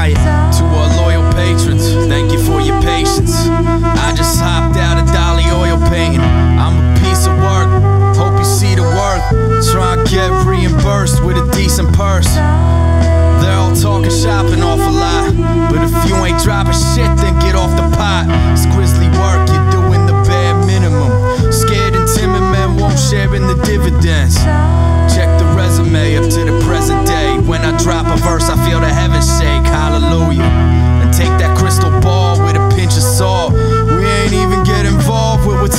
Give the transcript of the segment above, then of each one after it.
To our loyal patrons, thank you for your patience. I just hopped out of Dali oil painting. I'm a piece of work, hope you see the worth. Try and get reimbursed with a decent purse. They're all talking shopping off a lot. But if you ain't driving shit, then get off the pot. It's grisly work, you're doing the bare minimum. Scared and timid men won't share in the dividends. Check the resume up to the present day. When I drop a verse, I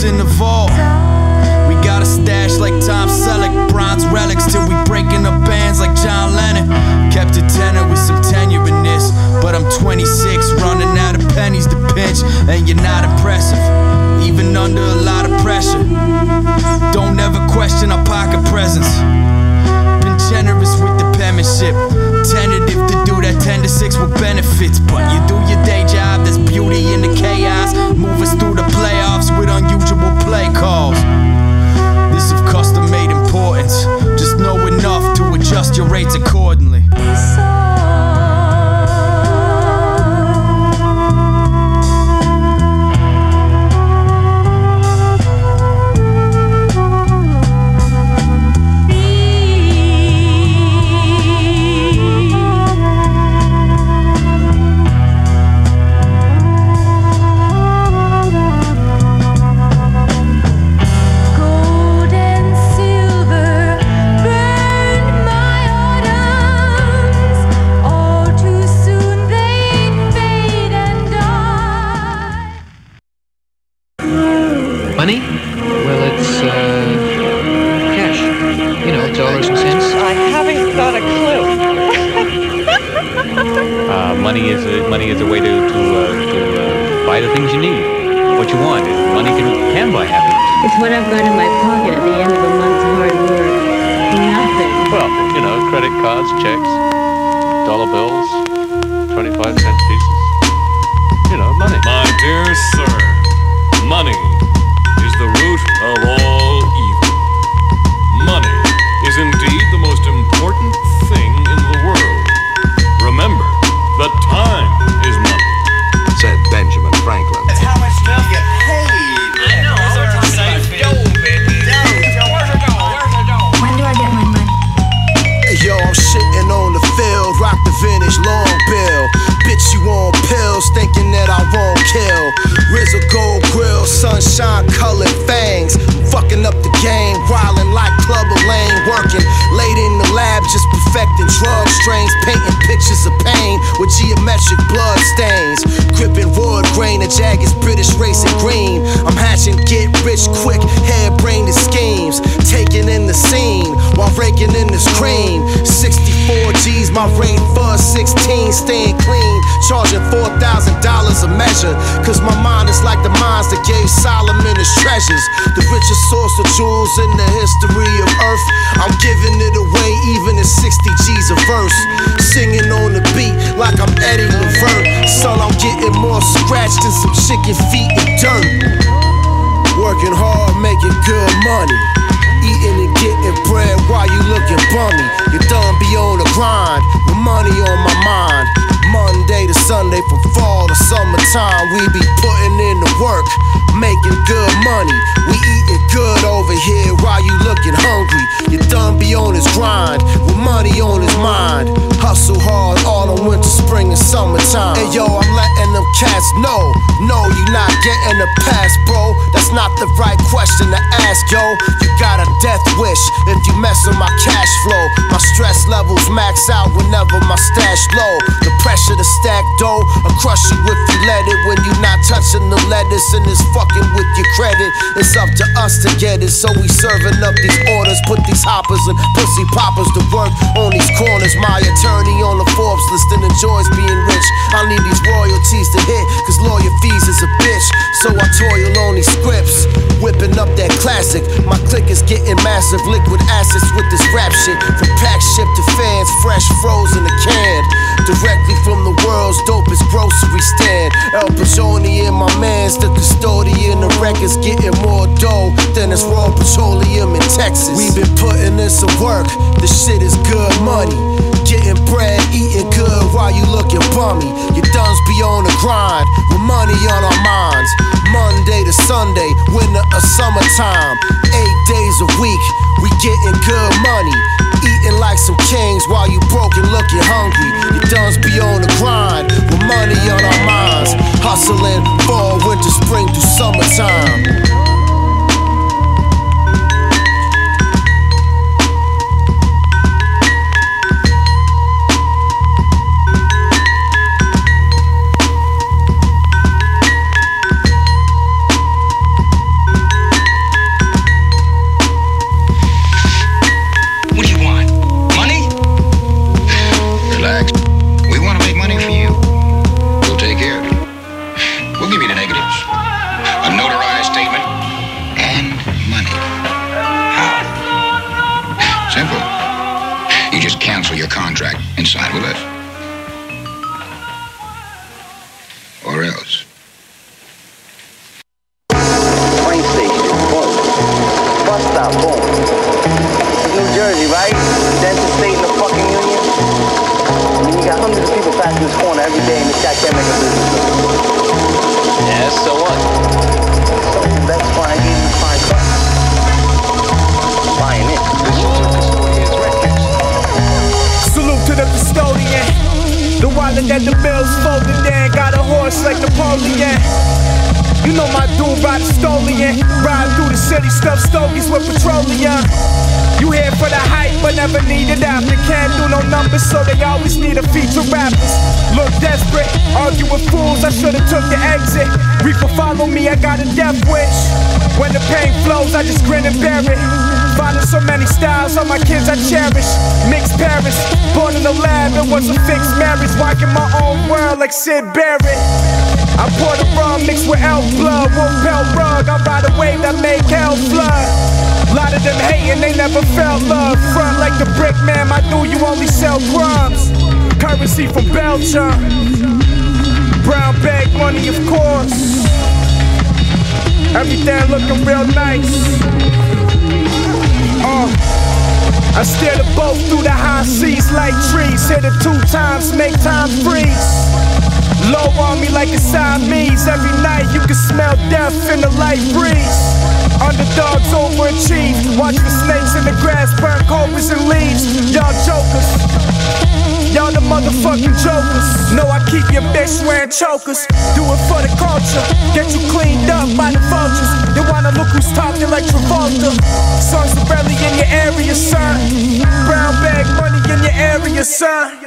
in the vault. We got a stash like Tom Selleck, bronze relics till we breaking up bands like John Lennon. Kept a tenor with some tenure in this, but I'm 26, running out of pennies to pinch, and you're not impressive, even under a lot of pressure. Don't ever question our pocket presence. Been generous with the penmanship, tentative to do that 10 to 6 with benefits, but you do your day job, there's beauty in the chaos, move us through the importance. Just know enough to adjust your rates accordingly. money. Eating and getting bread while you looking bummy. You're done be on the grind with money on my mind. Monday to Sunday from fall to summertime, we be putting in the work, making good money. We eating good over here while you looking hungry. You're done be on his grind with money on his mind hustle hard all in winter, spring, and summertime. And yo, I'm letting them cats know. No, you're not getting a pass, bro. That's not the right question to ask, yo. You got a death wish if you mess with my cash flow. My stress levels max out whenever my stash low. The pressure to stack dough will crush you if you let it. When you're not touching the lettuce and it's fucking with your credit. It's up to us to get it, so we serving up these orders. Put these hoppers and pussy poppers to work on these corners. My attorney on the Forbes list and enjoys being rich. I need these royalties to hit, cause lawyer fees is a bitch. So I toil on these scripts, whipping up that classic. My click is getting massive liquid assets with this rap shit. From pack ship to fans, fresh, frozen to canned. Directly from the world's dopest grocery stand. El Pachoni and my mans, the custodian. The records getting more dough than it's raw petroleum in Texas. We've been putting in some work, this shit is good money. Getting bread, eating good while you looking bummy. Your duns be on the grind with money on our minds. Monday to Sunday, winter or summertime. Eight days a week, we getting good money. Eating like some kings while you broke and looking hungry. Your duns be on the grind with money on our minds. Hustling fall, winter, spring through summertime. The brick man, my dude, you only sell crumbs. Currency from Belgium. Brown bag money, of course. Everything looking real nice. Uh, I steer the boat through the high seas like trees. Hit it two times, make time freeze. Low on me like a Siamese. Every night you can smell death in the light breeze. Underdogs overachieve. Watch the snakes in the grass burn cobras and leaves. Y'all jokers. Y'all the motherfucking jokers. Know I keep your bitch wearing chokers. Do it for the culture. Get you cleaned up by the vultures. They wanna look who's talking like Travolta. Sons of belly in your area, son. Brown bag money in your area, son.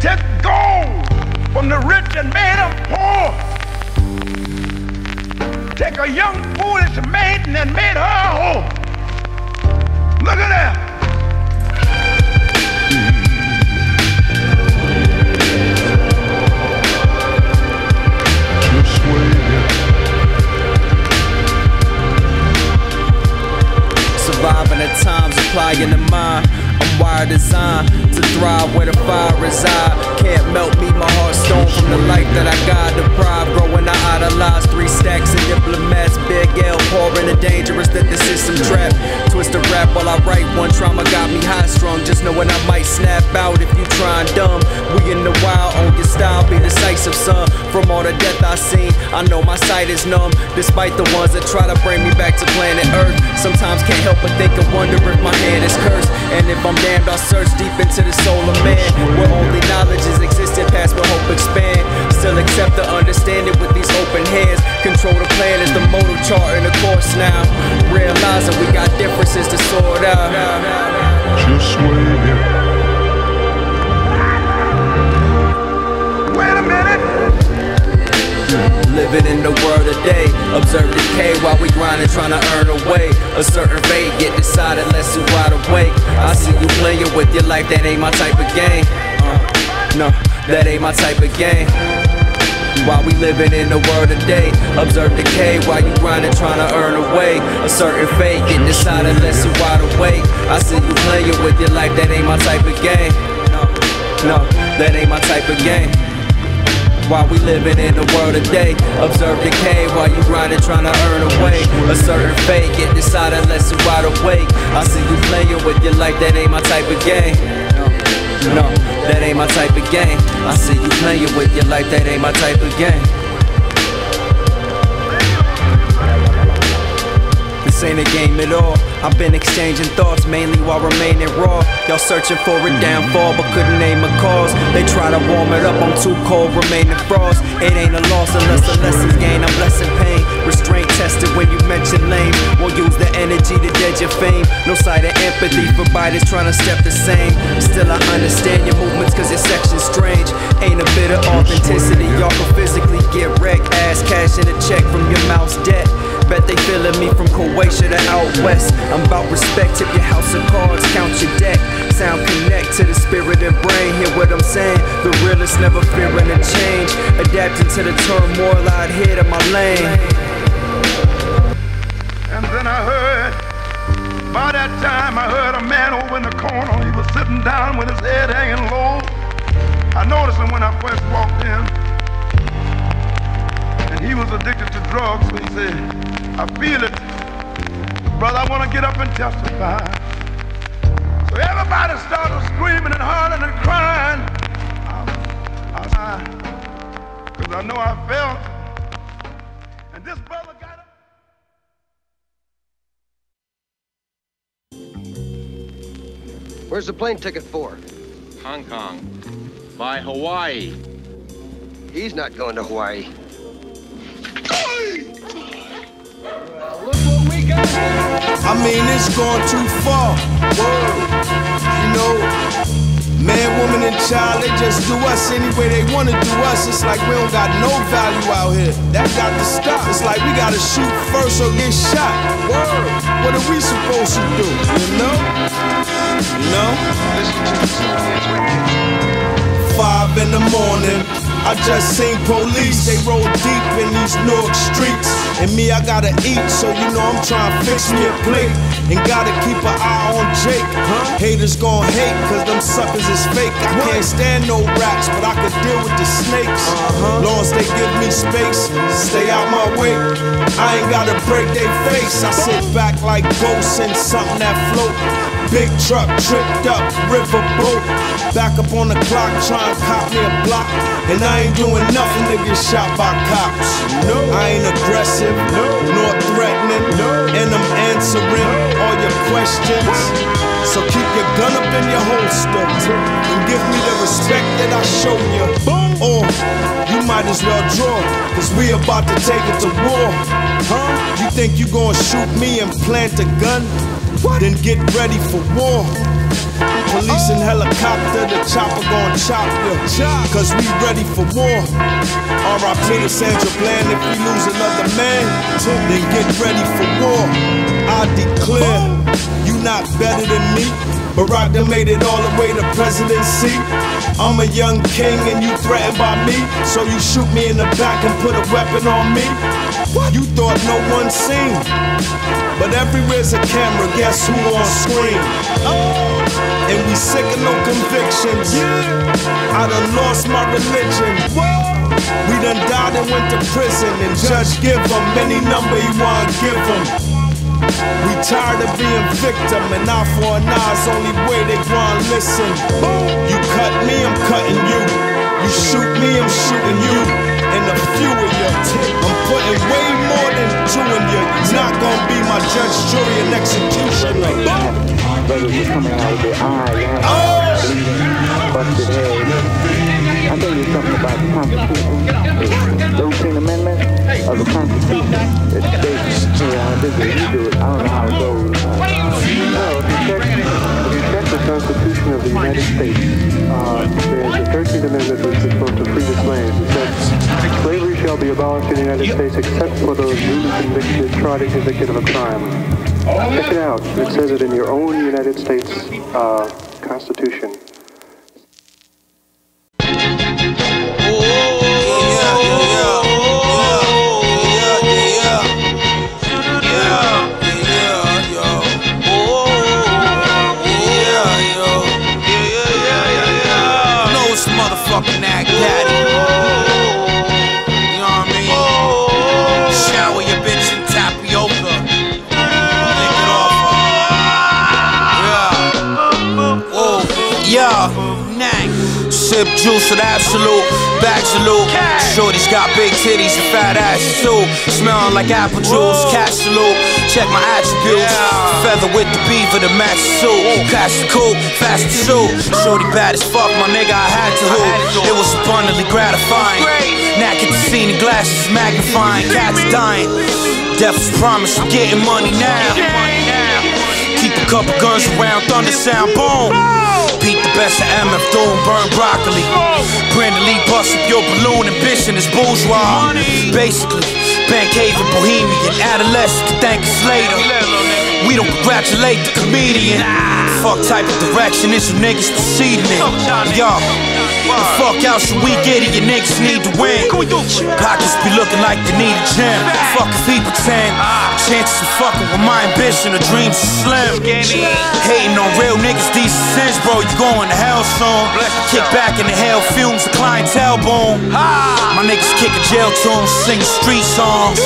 took gold from the rich and made him poor. Take a young foolish maiden and made her whole. Look at that. Surviving at times, applying the mind. I'm wired design thrive where the fire reside. Can't melt me, my heart stone from the light that I got. Deprived, growing I idolize three stacks of diplomats. Big L pouring the dangerous that the system trap. Twist the rap while I write. One trauma got me high strung. Just knowing I might snap out if you trying dumb. We in the wild, on your style, be decisive, son. From all the death I seen, I know my sight is numb. Despite the ones that try to bring me back to planet Earth. Sometimes can't help but think and wonder if my hand is cursed. And if I'm damned, I'll search deep into the soul of man. Where only knowledge is existed, past where hope expand. Still accept the understanding with these open hands. Control the plan is the modal chart and the course now. Realizing we got differences to sort out. Just wait here. Wait a minute. Living in the world today, observe decay while we grinding, trying to earn a way. A certain fate get decided unless you wide awake. I see you playing with your life, that ain't my type of game. No, that ain't my type of game. While we living in the world today, observe decay while you grinding, trying to earn a way. A certain fate get decided unless you wide awake. I see you playing with your life, that ain't my type of game. No, no, that ain't my type of game. While we living in the world today, observe decay while you grinding, trying to earn a way. A certain fate get decided unless you wide awake. I see you playing with your life, that ain't my type of game. No, no, that ain't my type of game. I see you playing with your life, that ain't my type of game. This ain't a game at all. I've been exchanging thoughts mainly while remaining raw. Y'all searching for a downfall but couldn't name a cause. They try to warm it up, I'm too cold, remaining frost. It ain't a loss unless the lessons gained. I'm blessing pain. Restraint tested when you mention lame. Won't use the energy to dead your fame. No sight of empathy for biters trying to step the same. Still, I understand your movements cause your section's strange. Ain't a bit of authenticity. Y'all can physically get wrecked. Ass cash in a check from your mouth's debt. Bet they feeling me from Croatia to out west. I'm about respect, tip your house of cards, count your deck. Sound connect to the spirit and brain. Hear what I'm saying? The realest never fearing a change. Adapting to the turmoil out here to my lane. And then I heard, by that time, I heard a man over in the corner. He was sitting down with his head hanging low. I noticed him when I first walked in. And he was addicted to drugs, so he said, I feel it. Brother, I want to get up and testify. So everybody started screaming and hollering and crying. I, because I know I felt. And this brother got up. Where's the plane ticket for? Hong Kong. By Hawaii. He's not going to Hawaii. I mean, it's gone too far. Word. You know, man, woman, and child, they just do us any way they wanna do us. It's like we don't got no value out here. That got to stop. It's like we gotta shoot first or get shot. Word. What are we supposed to do? You know? You know? Five in the morning. I just seen police, they roll deep in these Newark streets. And me, I gotta eat, so you know I'm trying to fix me a plate. And gotta keep an eye on Jake. Haters gon' hate, cause them suckers is fake. I can't stand no rats, but I can deal with the snakes. Uh-huh. Long as they give me space, stay out my way. I ain't gotta break their face. I sit back like ghosts in something that float. Big truck tripped up, river boat. Back up on the clock, trying to cop me a block. And I ain't doing nothing to get shot by cops. No. I ain't aggressive, no. nor threatening. No. And I'm answering all your questions. So keep your gun up in your holster and give me the respect that I show you. Boom. Or you might as well draw, cause we about to take it to war. Huh? You think you gonna shoot me and plant a gun? Then get ready for war. Police and helicopter, the chopper gon' chop ya. Cause we ready for war. RIP to Sandra Bland if we lose another man. Then get ready for war. I declare, you not better than me. Barack done made it all the way to presidency. I'm a young king and you threatened by me. So you shoot me in the back and put a weapon on me. You thought no one seen. But everywhere's a camera, guess who on screen? Oh. And we sick of no convictions. I done lost my religion. We done died and went to prison, and judge give them any number you want, give them. We tired of being victim, and eye for an eye's only way they want listen. You cut me, I'm cutting you. You shoot me, I'm shooting you. And a few of you, I'm putting way more than two in you. You're not gonna be my judge, jury, and executioner. Brothers were coming out of their eyes, bleeding, oh! busted heads. I think there's something about the Constitution, the 13th Amendment of the Constitution that states, know, this is, you do it, I don't know how it goes. Uh, if you check, if you check the Constitution of the United States, uh, there's the 13th Amendment which supposed to free the slaves. It says, slavery shall be abolished in the United States except for those newly convicted, tried and convicted of a crime. Check it out. It says it in your own United States uh, Constitution. Juice with absolute, back salute. Shorty's got big titties and fat asses too. Smelling like apple juice, cash salute. Check my attributes. Feather with the beaver, the match suit. Cash the cool, fast to shoot. Shorty bad as fuck, my nigga, I had to hoop. It was abundantly gratifying. Now get to see the glasses magnifying. Cats dying. Death's promise, I'm getting money now. Keep a couple guns around, thunder sound, boom. Beat the best of MF Doom, burn broccoli. Brandon Lee bust up your balloon, ambition is bourgeois. Basically, and Bohemian, adolescent to thank us later. We don't congratulate the comedian. Fuck type of direction is you niggas proceeding in. Y'all, the fuck out should we get it? You niggas need to win. Pockets be looking like they need a gym. Fuck if he pretend. Chances of fucking with my ambition, the dreams are slim. Hating on real niggas, decent sins, bro. You going to hell soon. Kick back in the hell fumes, the clientele boom. My niggas kicking jail tunes, sing street songs.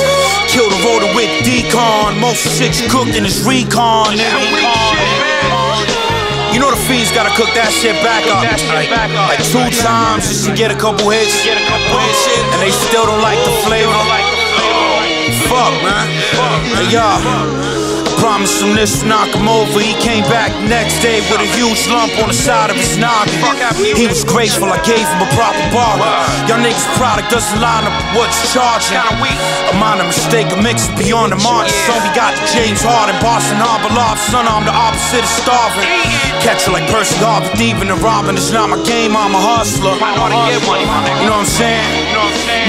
Kill the rotor with decon. Most shit you cooking is recon. You know the fiends gotta cook that shit back up. Like, like two times just to get a couple hits. And they still don't like the flavor. Fuck, man. Hey, y'all. Promised him this to knock him over. He came back the next day with a huge lump on the side of his noggin. He was grateful, I gave him a proper bargain. Y'all niggas' product doesn't line up with what's charging. A minor mistake, a mix is beyond the margin. So we got the James Harden, Boston Harbor Loft. Son, I'm the opposite of starving. Catch it like Percy Harvin, thieving and robbing. It's not my game, I'm a hustler. You know what I'm saying?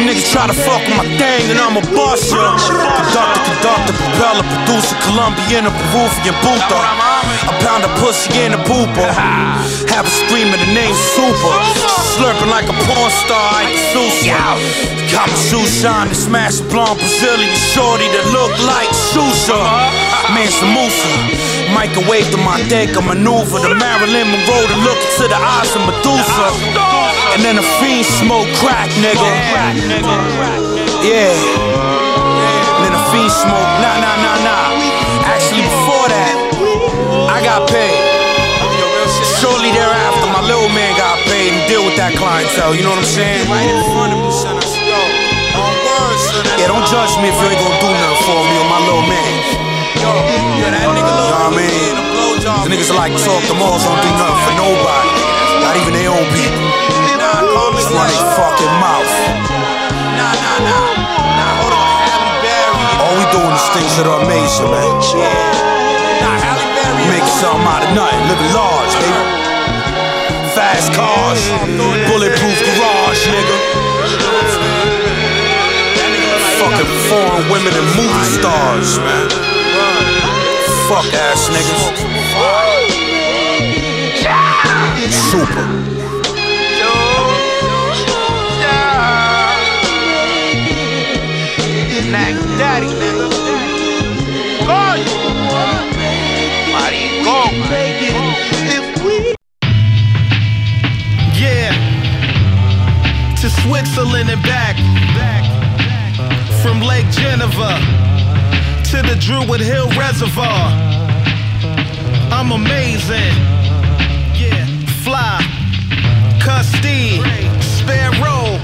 Niggas try to fuck with my thing and I'ma bust ya. Conductor, conductor, propeller, producer, Colombian, or Peruvian, Butha. I pound a pussy in a pooper. Have a screaming the name Super. Slurping like a porn star, I Sousa. Got my shoes shine to smash a blonde Brazilian shorty that look like Sousa. Mansa Musa. Microwave to my deck, a maneuver. The Marilyn Monroe to look into the eyes of Medusa. And then a fiend smoke crack, nigga. Yeah. And then a fiend smoke. Nah, nah, nah, nah. Actually, before that, I got paid. Shortly thereafter, my little man got paid and deal with that clientele. You know what I'm saying? Right in front of me, son. I said, yo, on words, son. Yeah, don't judge me if you ain't gonna do nothing for me or my little man. Yo, that nigga You know what I mean? The niggas like talk the most don't do nothing for nobody. Not even their own people. Just run their fucking mouth. Nah, nah, nah. Nah, hold on. Halle Berry. All we doing is things that are amazing, man. Yeah. Nah, Halle Berry. Make something out of nothing. Living large, baby. Fast cars. Bulletproof garage, nigga. Fucking foreign women and movie stars, man. Fuck ass niggas. Super. Mac Daddy, Yeah. To Switzerland and back. back. From Lake Geneva to the Druid Hill Reservoir. I'm amazing. Yeah. Fly. Custody. sparrow.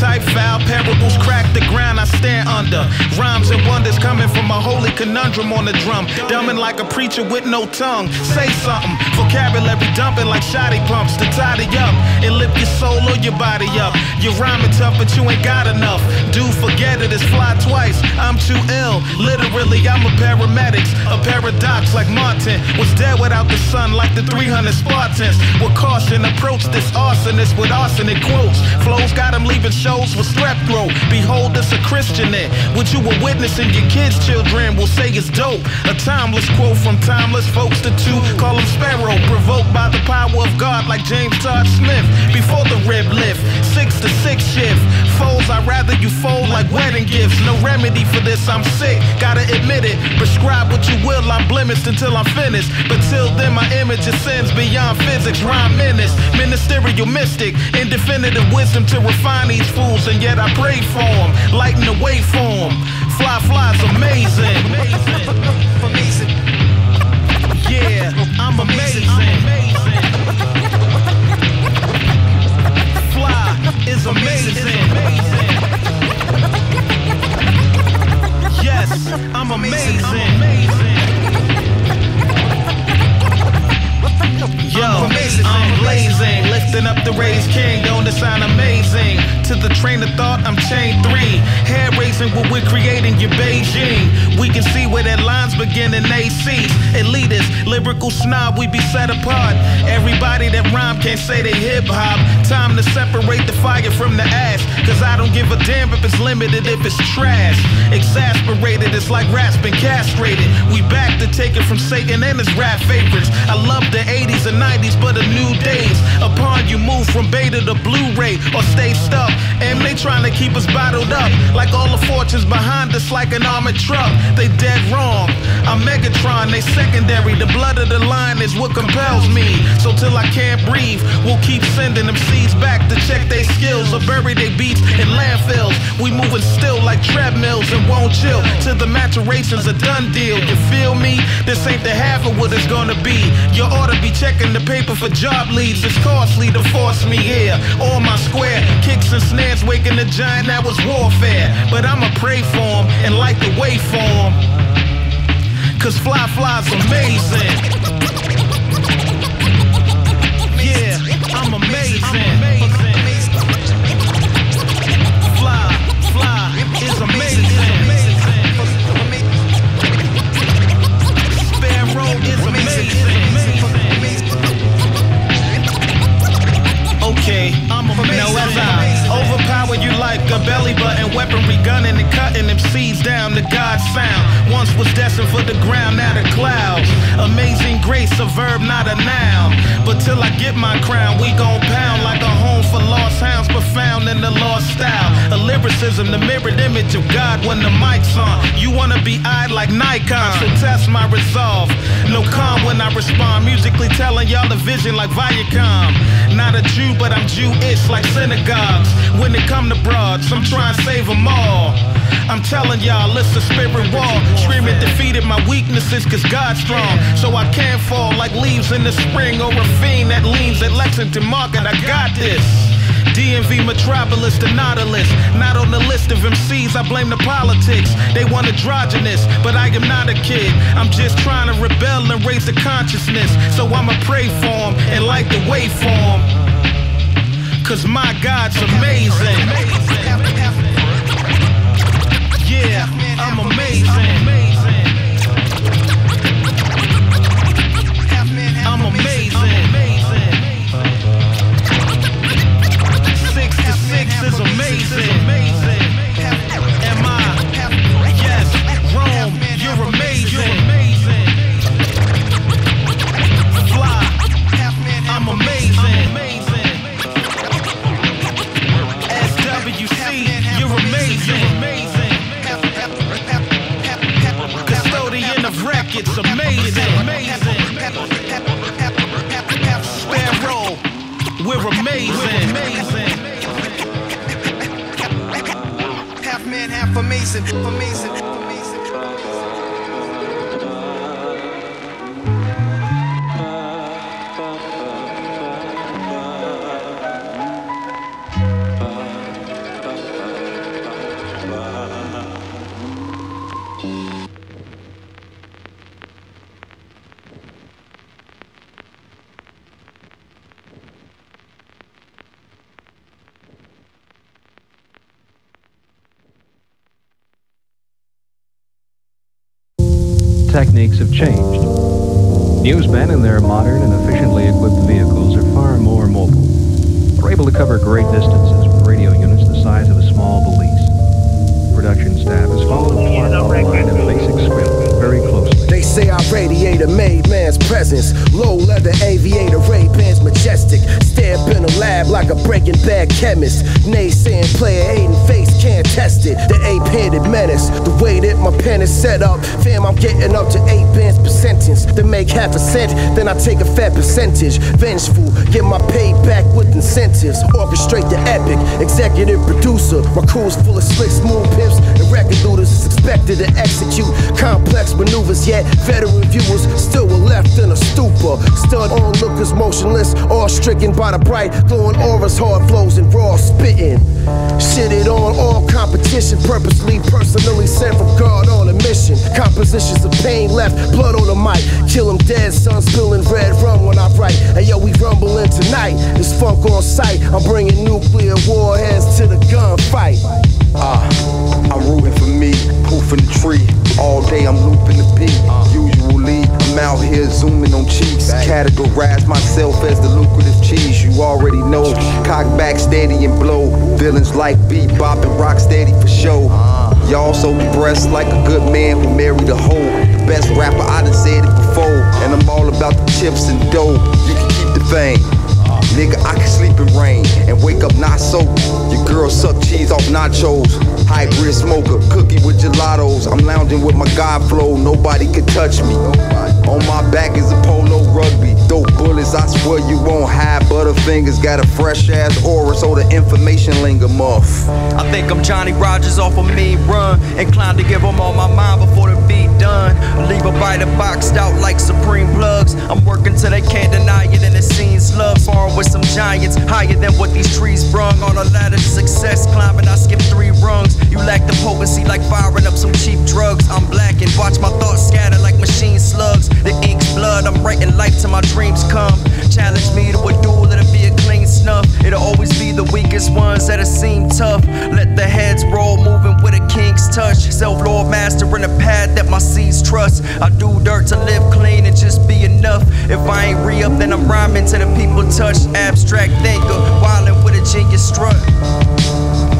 Type foul parables crack the ground I stand under. Rhymes and wonders coming from a holy conundrum on the drum. Dumbing like a preacher with no tongue. Say something. Vocabulary dumping like shoddy pumps to tidy up and lift your soul or your body up. You're rhyming tough, but you ain't got enough. Do forget it, it's fly twice. I'm too ill. Literally, I'm a paramedic. A paradox like Martin was dead without the sun, like the 300 Spartans. With caution, approach this arsonist with arsenic quotes. Flows got him leaving shows strep throat. Behold, it's a Christian it. What you were witnessing, your kids' children will say it's dope. A timeless quote from timeless folks to two. Call him Sparrow, provoked by the power of God, like James Todd Smith. Before the rib lift, six to six shift. Foes, I'd rather you fold like wedding gifts. No remedy for this, I'm sick. Gotta admit it. Prescribe what you will, I'm blemished until I'm finished. But till then, my image ascends beyond physics. Rhyme menace, ministerial mystic, indefinitive wisdom to refine these fools. And yet I pray for them, lighten the way for them. Fly, fly's amazing. Yeah, I'm amazing. Fly is amazing. Yes, I'm amazing. Yo, I'm blazing, lifting up the raised king, don't it sound amazing? To the train of thought, I'm chain three. Hair raising what we're creating, your Beijing. We can see where that lines begin and they cease. Elitist, lyrical snob, we be set apart. Everybody that rhyme can't say they hip hop. Time to separate the fire from the. Cause I don't give a damn if it's limited, if it's trash. Exasperated, it's like rats been castrated. We back to take it from Satan and his rap favorites. I love the 80s and 90s, but a new days. Upon you move from beta to Blu-ray or stay stuck. And they trying to keep us bottled up. Like all the fortunes behind us, like an armored truck. They dead wrong. I'm Megatron, they secondary. The blood of the line is what compels me. So till I can't breathe, we'll keep sending them seeds back to check their skills or bury their beats in landfills. We moving still like treadmills and won't chill till the maturation's a done deal. You feel me? This ain't the half of what it's gonna be. You ought to be checking the paper for job leads. It's costly to force me here. All my square kicks and snares waking the giant, that was warfare. But I'ma pray for him and light the way for. Cause Fly Fly's amazing. Yeah, I'm amazing. Fly, I'm amazing. Now like a belly button, weaponry gunning and cutting them seeds down to God's sound. Once was destined for the ground, now the clouds. Amazing grace, a verb, not a noun. But till I get my crown, we gon' pound like a home for lost hounds, profound in the lost style. A lyricism, the mirrored image of God when the mic's on. You wanna be eyed like Nikon, so test my resolve. No calm when I respond, musically telling y'all the vision like Viacom. Not a Jew, but I'm Jewish like synagogues. When it come to I'm trying to save them all. I'm telling y'all, it's a spirit wall. Screaming defeated my weaknesses, cause God's strong. So I can't fall like leaves in the spring or a fiend that leans at Lexington Market. I got this. DMV Metropolis, the Nautilus. Not on the list of MCs, I blame the politics. They want androgynous, but I am not a kid. I'm just trying to rebel and raise the consciousness. So I'ma pray for him and light the way for him. Cause my God's amazing. Yeah, I'm amazing. I'm amazing. Six to six is amazing. Information, information, Techniques have changed. Newsmen in their modern and efficiently equipped vehicles are far more mobile. They're able to cover great distances with radio units the size of a small valise. Production staff has followed a plot outline and basic script very closely. They say I radiate a made man's presence. Low leather aviator, Ray Bans majestic. Stare in a lab like a breaking bad chemist. Naysaying player hating face can't test it. The ape handed menace. The way that my pen is set up, fam, I'm getting up to eight bands per sentence. To make half a cent, then I take a fat percentage. Vengeful, get my pay back with incentives. Orchestrate the epic, executive producer. My crew's full of slick, smooth pimps and record looters. Is expected to execute complex maneuvers, yet veteran viewers still were left in a stupor. Stud onlookers motionless, all stricken by the bright, glowing auras, hard flows, and raw spitting. Shitted on all competition, purposely, personally sent from God on a mission. Compositions of pain left, blood on the mic. Kill 'em dead, son spilling red rum when I write. Hey yo, we rumbling tonight. It's funk on sight. I'm bringing nuclear warheads to the gunfight. Ah, I'm rooting for me, poofing the tree. All day I'm looping the beat. Usually, I'm out here zooming on cheeks. Categorize myself as the lucrative cheese. You already know. Cock back steady and blow. Villains like bebop and rock steady for show. Y'all so depressed like a good man who married a hoe. Best rapper, I done said it before. And I'm all about the chips and dough. You can keep the fame. Nigga, I can sleep in rain and wake up not so. Your girl suck cheese off nachos. Hybrid smoker, cookie with gelatos. I'm lounging with my God flow, nobody can touch me. On my back is you won't hide. Butterfingers got a fresh ass aura, so the information linger muff. I think I'm Johnny Rogers off a mean run. Inclined to give them all my mind before the beat done. Leave a biter boxed out like Supreme plugs. I'm working till they can't deny it, and it seems love. Far with some giants, higher than what these trees brung. On a ladder to success, climbing, I skip three rungs. You lack the potency like firing up some cheap drugs. I'm black and watch my thoughts scatter like machine slugs. The ink's blood, I'm writing life till my dreams come. Challenge me to a duel, it'll be a clean snuff. It'll always be the weakest ones that seem tough. Let the heads roll, moving with a king's touch. Self lord master in a path that my seeds trust. I do dirt to live clean and just be enough. If I ain't re up, then I'm rhyming to the people touch. Abstract thinker, wildin' with a genius strut.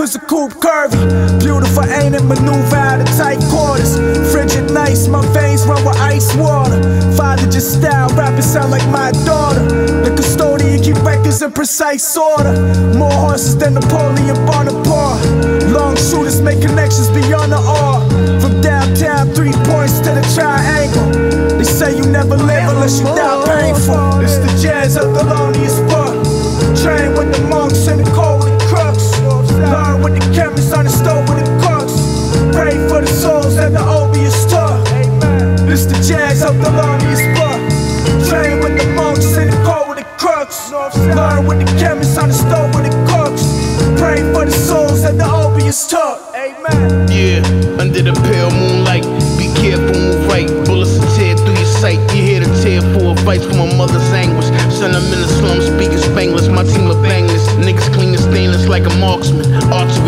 Cause the coupe curvy. Beautiful, ain't it? Maneuver out of tight quarters. Frigid nights, my veins run with ice water. Father just style, rapping sound like my daughter. The custodian keep records in precise order. More horses than Napoleon Bonaparte. Long shooters make connections beyond the R. From downtown, three points to the triangle. They say you never live unless you die painful. It's the jazz of the loneliest book. Train with the monks and the cold Learn with the chemists on the stove with the cooks. For the souls that the opiates took. Amen. Yeah, under the pale moonlight, be careful, move right. Bullets tear through your sight. You hear the tear advice from a mother's anguish. Son, I'm in the slums, speaking Spanglish. My team of bangers, niggas clean the stainless like a marksman. Archer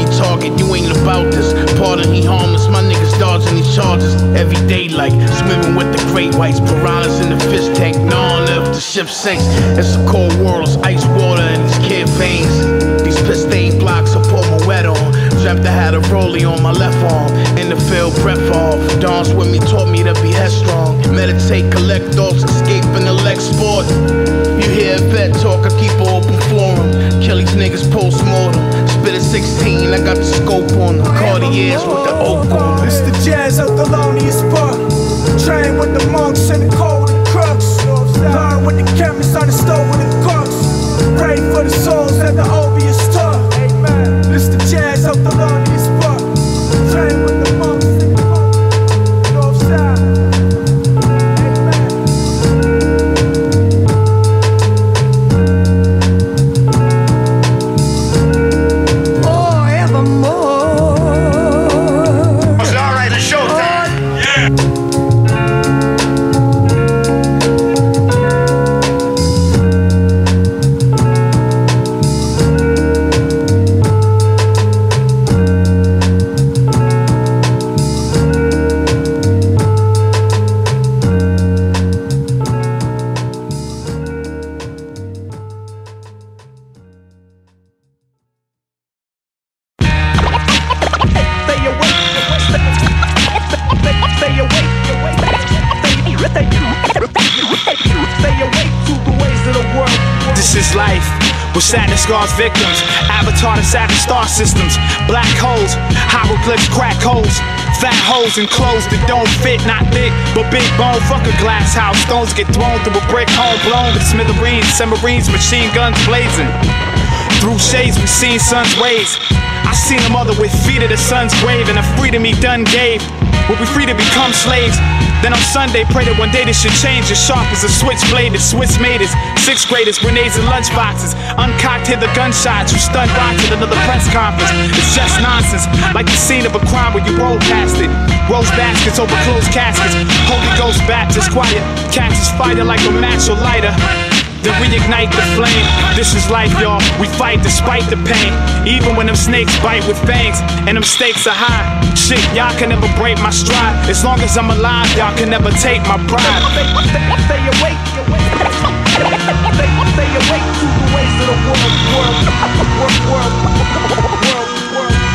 you ain't about this. Pardon, he harmless. My niggas dodging these charges. Every day like swimming with the great whites. Piranhas in the fish tank. Gnawing if the ship sinks. It's a cold world, it's ice water in these kid veins. These piss stained blocks I pour my wet on. Dreamt I had a rollie on my left arm. In the field, breath off. Dawns with me taught me to be headstrong. Meditate, collect thoughts, escape in the leg sport. You hear a vet talk, I keep an open forum. Kill these niggas post mortem. Spit at 16, I got the scope on the Cartiers with the oak on. It's the jazz of Thelonious Park. Train with the monks and the cold with the crooks. Learn with the chemists on the stove with the cooks. Pray for the souls that the obvious fat and clothes that don't fit, not thick, but big bone. Fuck a glass house, stones get thrown through a brick home blown with smithereens, submarines, machine guns blazing. Through shades, we seen suns rays. I seen a mother with feet of the sun's grave, and the freedom he done gave. We'll be free to become slaves. Then on Sunday, pray that one day this should change. As sharp as a switchblade, as Swiss made us. Sixth graders, grenades and lunchboxes. Uncocked hit the gunshots. You stunned watching another press conference. It's just nonsense, like the scene of a crime where you roll past it. Rose baskets over closed caskets. Holy Ghost Baptist quiet. Catches fire like a match or lighter. Then we ignite the flame. This is life, y'all. We fight despite the pain. Even when them snakes bite with fangs and them stakes are high. Shit, y'all can never break my stride. As long as I'm alive, y'all can never take my pride. Stay awake. Stay, stay awake to the ways of the. World. World. World. World. World.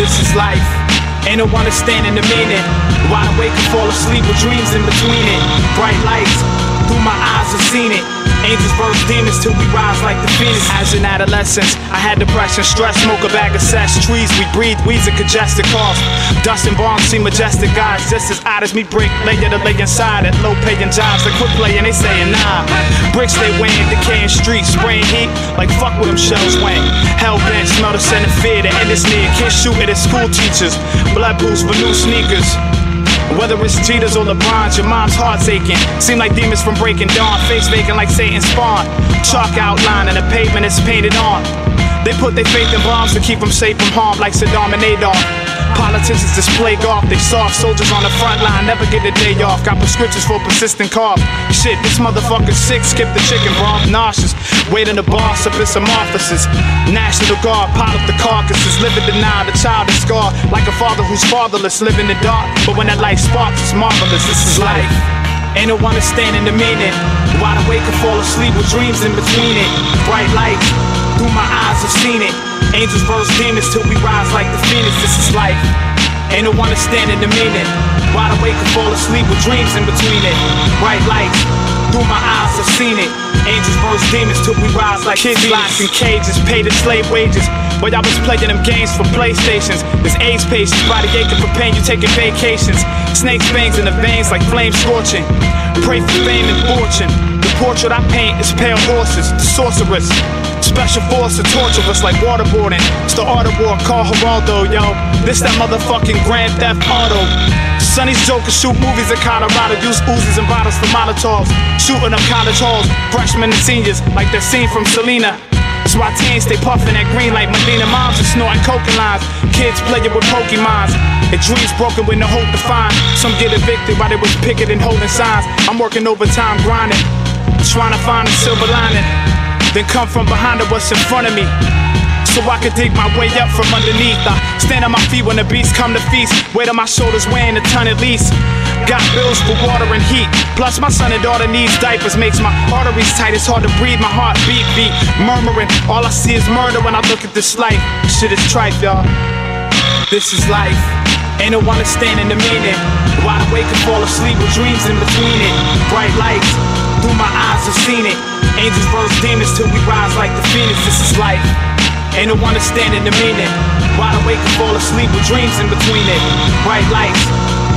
This is life. Ain't no understanding the meaning. Wide awake and fall asleep with dreams in between it. Bright lights, through my eyes have seen it. Angels verse demons till we rise like the phoenix. As an adolescence, I had depression, stress, smoke a bag of sesh. Trees we breathe, weeds and congested coughs. Dust and bombs see majestic guys, just as odd as me brick. Layer to lay inside at low paying jobs. They quit playing, they saying nah. Bricks they weighing, decaying streets, spraying heat like fuck with them shells wang. Hell bent, smell the scent of fear. The end is near. Kids shooting at school teachers. Blood pools for new sneakers. Whether it's Jeter's or LeBron's, your mom's heart's aching. Seem like demons from breaking dawn, face vacant like Satan's spawn. Chalk outline and the pavement is painted on. They put their faith in bombs to keep them safe from harm, like Saddam and Adolf. Politicians display golf, they soft soldiers on the front line, never get a day off. Got prescriptions for persistent cough. Shit, this motherfucker's sick, skip the chicken broth, nauseous. Wait in the boss up in some offices. National Guard, pile up the carcasses, live and deny the child is scarred. Like a father who's fatherless, live in the dark. But when that light sparks, it's marvelous, this is life. Ain't no understanding the meaning. Wide awake and fall asleep with dreams in between it. Bright lights, through my eyes have seen it. Angels verse demons till we rise like the phoenix. This is life. Ain't no understanding the meaning. Wide awake and fall asleep with dreams in between it. Bright lights, through my eyes I've seen it. Angels verse demons till we rise like kids locked in cages, paid as slave wages. But y'all was playing them games for PlayStations. This AIDS patients, body aching for pain, you taking vacations. Snakes, bangs in the veins like flames scorching. Pray for fame and fortune. The portrait I paint is pale horses, the sorceress. Special force to torture us like waterboarding. It's the art of war, call Geraldo, yo. This that motherfucking Grand Theft Auto. Sonny's Joker shoot movies in Colorado, use Uzis and bottles for Molotovs. Shooting up college halls, freshmen and seniors, like that scene from Selena. Swatine stay puffin' that green like Medina moms and snorting coke lines. Kids playing with Pokemons. And dreams broken with no hope to find. Some get evicted while they was picking and holding signs. I'm working overtime grinding, trying to find a silver lining. Then come from behind of what's in front of me. So I can dig my way up from underneath. I stand on my feet when the beats come to feast. Weight on my shoulders weighing a ton at least. Got bills for water and heat. Plus, my son and daughter needs diapers. Makes my arteries tight. It's hard to breathe. My heart beat, beat. Murmuring. All I see is murder when I look at this life. Shit is trife, y'all. This is life. Ain't no understanding the meaning. Wide awake and fall asleep with dreams in between it. Bright lights. Through my eyes have seen it. Angels verse demons till we rise like the phoenix. This is life. Ain't no understanding the meaning. Wide awake and fall asleep with dreams in between it. Bright lights,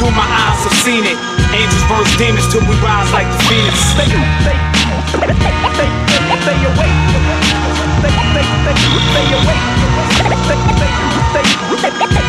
through my eyes have seen it. Angels verse demons till we rise like the phoenix. Stay, stay, stay, stay, stay awake. Stay, stay, stay, stay awake. Stay, stay, stay, stay awake. To, to, to, the ways of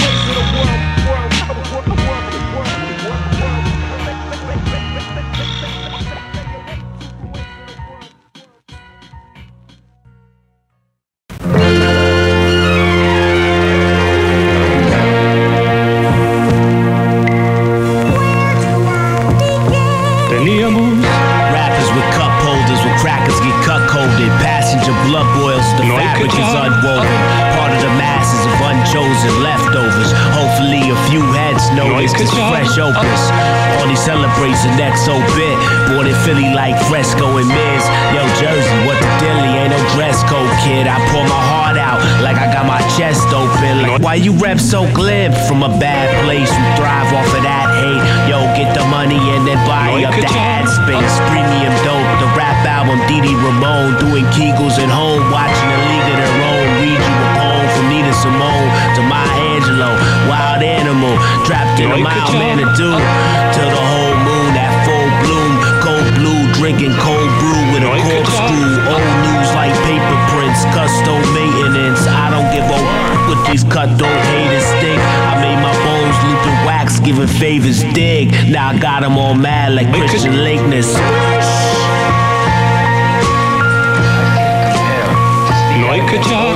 fresh opus. Only celebrates the next bit. Born in Philly like Fresco and Miz. Yo, Jersey, what the dilly? Ain't no dress code, kid. I pour my heart out like I got my chest open. Like, why you rep so glib from a bad place? You thrive off of that hate. Yo, get the money and then buy up the ad space. Premium dope, the rap album Dee Dee Ramone. Doing Kegels at home, watching the league of their own. Read you a poem from Nina Simone to Maya Angelou. Wild animal, trapped in a mild Manitou. Till the whole moon, that full bloom. Cold blue, drinking cold brew with a corkscrew. Old news like paper prints, custom maintenance. I don't give a what these cutthroat haters think. I made my bones looping wax, giving favors dig. Now I got them all mad like Christian Likeness. Sniveling,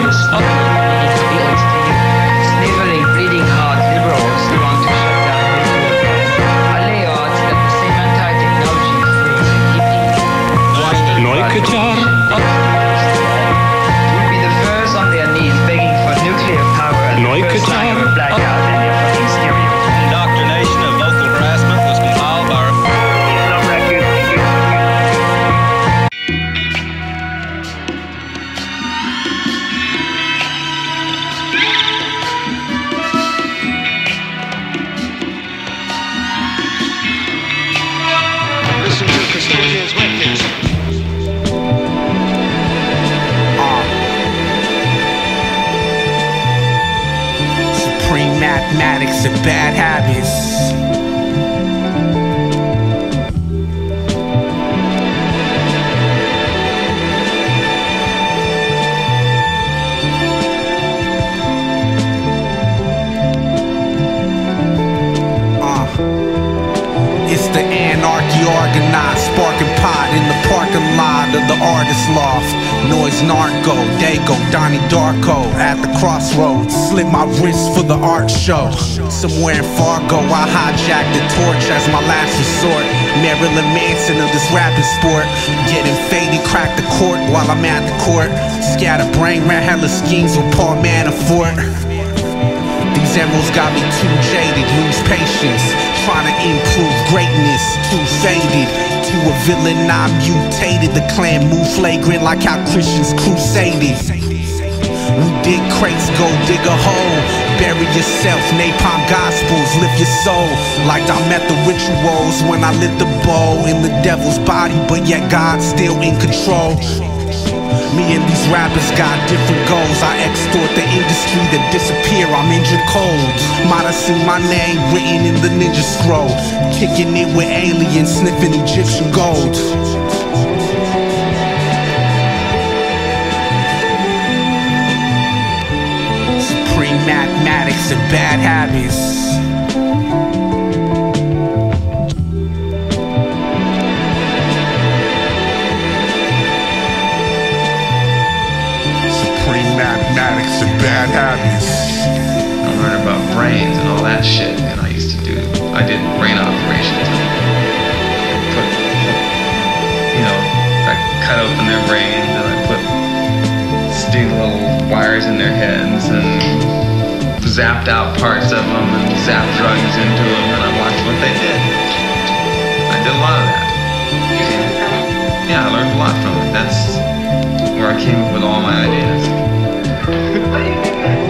and bad habits. Uh. It's the anarchy organized, sparking pot the artist loft. Noise narco, Dago, Donnie Darko at the crossroads. Slit my wrist for the art show. Somewhere in Fargo, I hijacked the torch as my last resort. Marilyn Manson of this rapping sport. Getting faded, crack the court while I'm at the court. Scatter brain, ran hella schemes with Paul Manafort. These emeralds got me too jaded, lose patience. Trying to improve greatness, too faded. To a villain, I mutated. The clan move flagrant like how Christians crusaded. We dig crates, go dig a hole. Bury yourself, napalm gospels, lift your soul. Like I'm at the rituals when I lit the bowl in the devil's body, but yet God's still in control. Me and these rappers got different goals. I extort the industry that disappear. I'm injured cold. Might have seen my name written in the ninja scroll. Kicking it with aliens, sniffing Egyptian gold. Supreme mathematics and bad habits. Mathematics and bad habits. I learned about brains and all that shit. And I used to do, I did brain operations. Put, you know, I cut open their brains and I put, stick little wires in their heads and zapped out parts of them and zapped drugs into them and I watched what they did. I did a lot of that. Yeah, I learned a lot from it. That's where I came up with all my ideas. Thank you.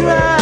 try.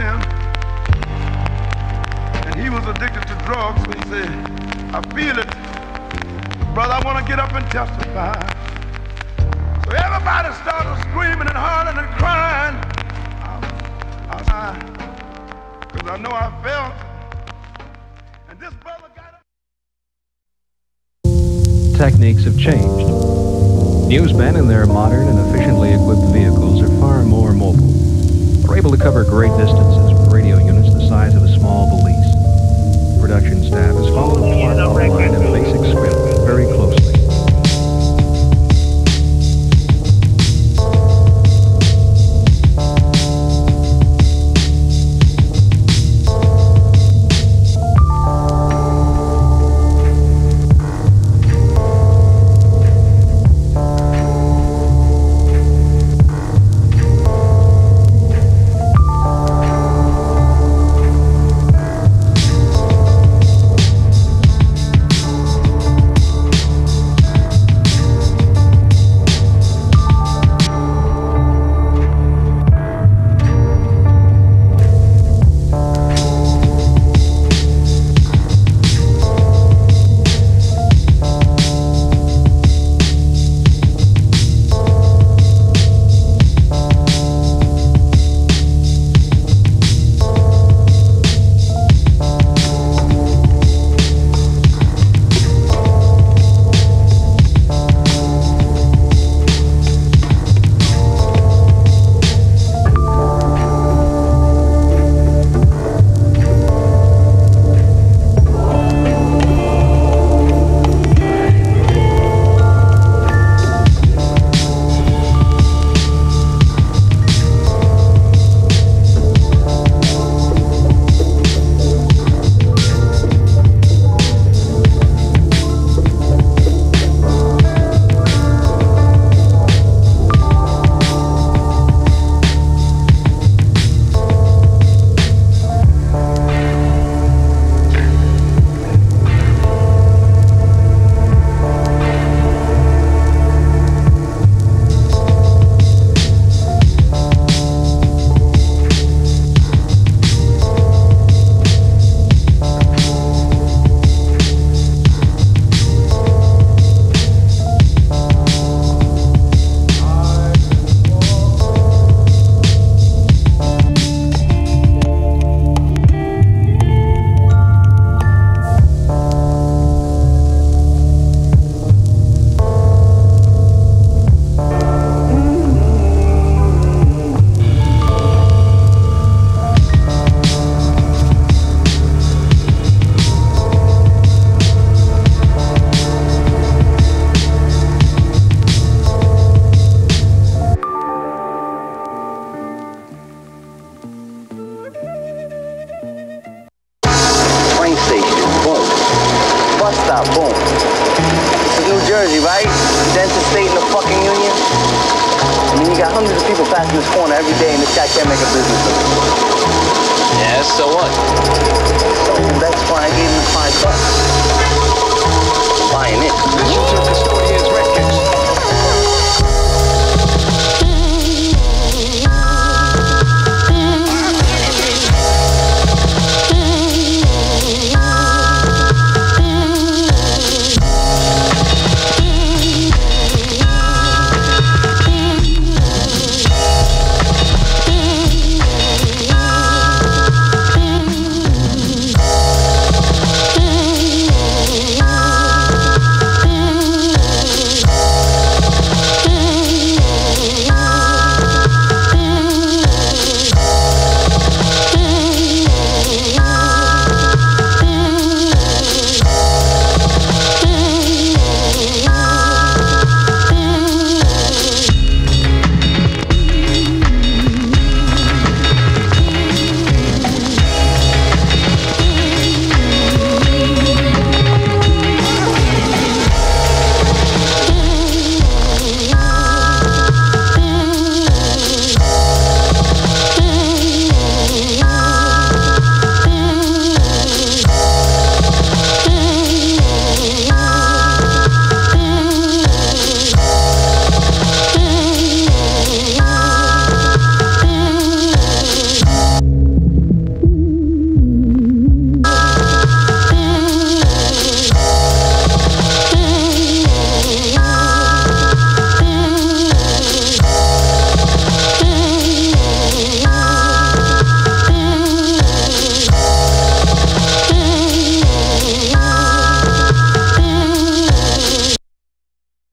In. And he was addicted to drugs. So he said, I feel it. Brother, I want to get up and testify. So everybody started screaming and hollering and crying. I, because I know I felt. And this brother got up. Techniques have changed. Newsmen in their modern and efficiently equipped vehicles are far more mobile. They're able to cover great distances with radio units the size of a small valise. The production staff has followed a plot outline and basic script very closely.